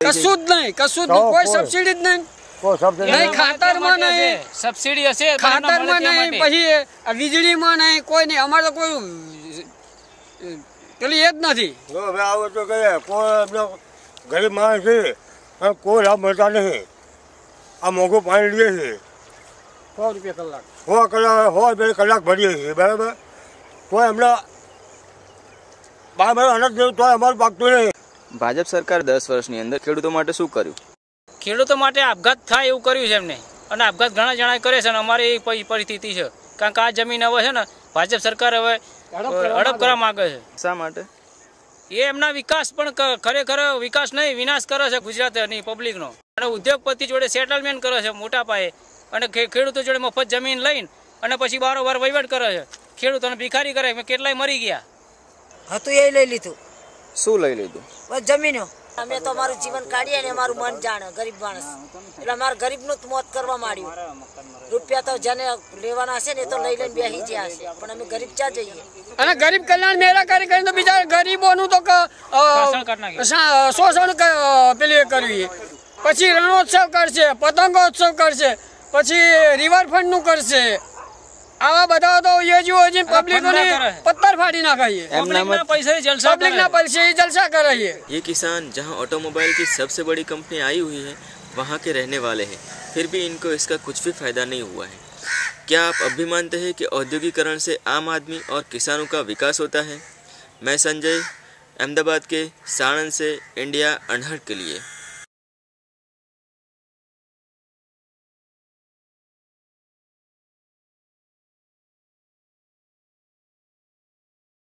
કશું જ નહીં કશું જ નહીં. કોઈ સબસિડી જ નહીં. નહીં નહીં. ખાતરમાં નહીં. સબસિડી હશે પણ ના મળે ખાતરમાં નહીં પછી વીજળીમાં નહીં કોઈ નહીં. અમારે તો કોઈ પેલી એ જ નથી. જો હવે આવો તો કહીએ કોઈ એમનો ગરીબ માણસ છે કોઈ લાભ મળતા નહીં આ મોંઘું પાણી લઈએ છીએ સો રૂપિયા કલાક. સો કલાક સો બે કલાક ભરીએ છીએ બરાબર? કોઈ હમણાં બાર બાર અનાજ જેવું તો અમારું પાકતું નહીં. ભાજપ સરકાર દસ વર્ષની અંદર ખેડૂતો માટે શું કર્યું? ખેડૂતો માટે આપઘાત થાય એવું કર્યું છે એમને. અને આપઘાત ઘણા જણા કરે છે અને અમારે એ પરિસ્થિતિ છે. કારણ કે આ જમીન હવે છે ને ભાજપ સરકાર હવે હડપ કરવા માંગે. છે. શા માટે? એ એમના વિકાસ પણ ખરેખર વિકાસ નહીં વિનાશ કરે છે ગુજરાતની પબ્લિકનો. અને ઉદ્યોગપતિ જોડે સેટલમેન્ટ કરે છે મોટા પાયે. અને ખેડૂતો જોડે મફત જમીન લઈને અને પછી બારોબાર વહીવટ કરે છે. ખેડૂતોને ભિખારી કરે કેટલાય મરી ગયા. હતું એ લઈ લીધું. શું લઈ લીધું? બસ જમીનો. અમે તો અમારું જીવન કાઢીએ ને અમારું મન જાણે ગરીબ માણસ. એટલે અમારે ગરીબનું જ મોત કરવા માંડ્યું. રૂપિયા તો જેને લેવાના હશે ને એ તો લઈ લઈને બેસી ગયા હશે. પણ અમે ગરીબ ચા જઈએ? અને ગરીબ કલ્યાણ મેળા કરી કરીને તો બીજા ગરીબોનું તો શોષણ પેલી નાખ્યું. શા- શોષણ ક- પેલું એ કર્યું એ. પછી રણોત્સવ કરશે પતંગોત્સવ કરશે પછી રિવરફ્રન્ટનું કરશે. આવા બધા તો યોજી યોજી પબ્લિકોની કરે. પથ્થર ફાડી નાખાઈએ પબ્લિકના પૈસે જલસા કરે. પબ્લિકના પૈસે ઈ જલસા કરાઈએ ये किसान जहां ऑटोमोबाइल की सबसे बड़ी कंपनी आई हुई है वहां के रहने वाले हैं फिर भी इनको इसका कुछ भी फायदा नहीं हुआ है क्या आप अब भी मानते हैं कि औद्योगिकरण से आम आदमी और किसानों का विकास होता है मैं संजय अहमदाबाद के साणंद से इंडिया अनहट के लिए